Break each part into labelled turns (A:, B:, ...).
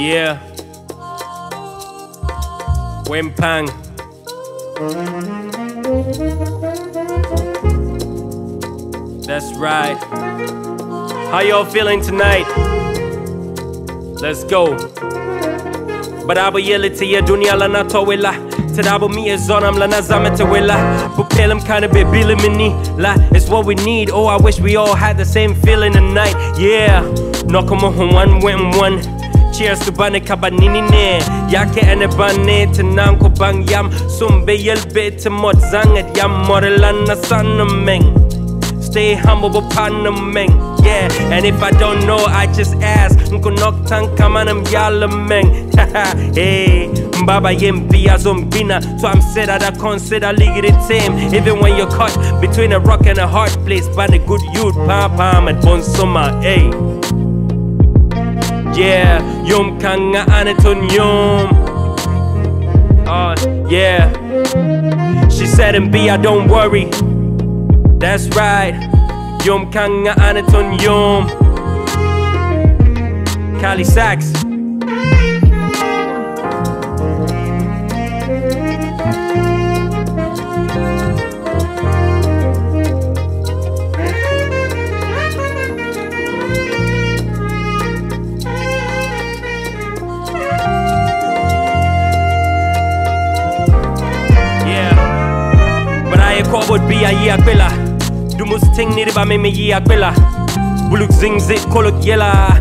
A: Yeah. Winpang. That's right. How y'all feeling tonight? Let's go. Barabo yele te ya dunia la na towela Tadabo mi e zonam la na zame te wela Pupelem kinda be mini La it's what we need Oh I wish we all had the same feeling tonight Yeah Nokomo one win one Cheers to bane kabanini ne Yake ene bane tenang ko bang yam. Sumbe yel be te mot zanget yam. Morelan na sana Stay humble but partner meng. Yeah And if I don't know I just ask. Nko nok tang kamanam yala meng. Hey Mbaba yembi azombina So I'm said that I consider ligiri team. Even when you're caught between a rock and a hard place By the good youth pam pam and bon summer Hey Yeah Yum kanga aneton yum Oh yeah She said and B I don't worry that's right. Yum kanga anaton yum. Khalisax. Yeah. But I would be a Du ting ge akbella Buluk zing kolok yella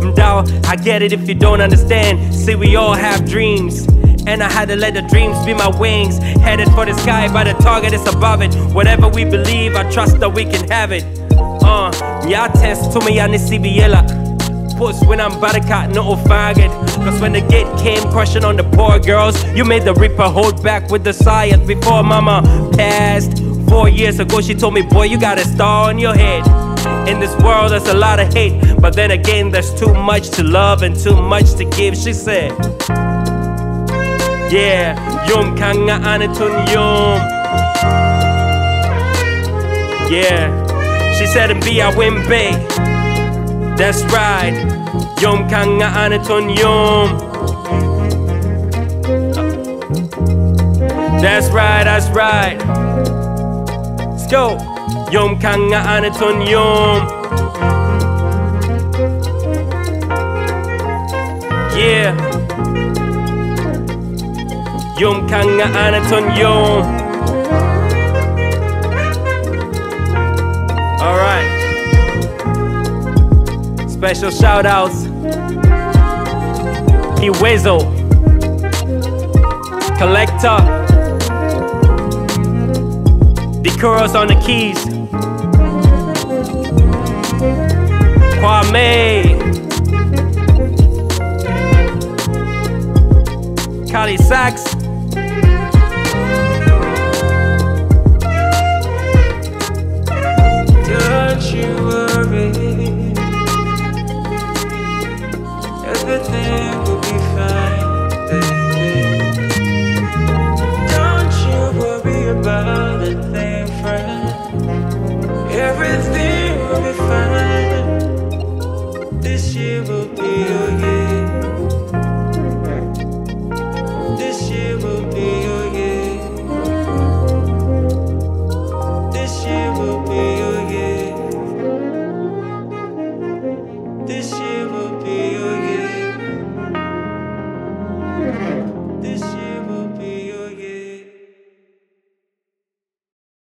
A: Mdao, I get it if you don't understand. See we all have dreams. And I had to let the dreams be my wings. Headed for the sky, but the target is above it. Whatever we believe, I trust that we can have it. Uh, yeah, test to me, I need CBL Puss when I'm barakat, no faggot Cause when the gate came crushing on the poor girls You made the reaper hold back with the science Before mama passed Four years ago, she told me, boy, you got a star on your head. In this world, there's a lot of hate, but then again, there's too much to love and too much to give. She said, Yeah, yum kanga anetun yum. Yeah, she said, and be win bay. That's right, yum kanga anetun yum. That's right, that's right. Let's go. Yom kanga anaton yom. Yeah. Yom kanga anaton yom Special shout outs Iwezo Collekta the girls on the keys. Kwame.
B: Khalisax. Everything will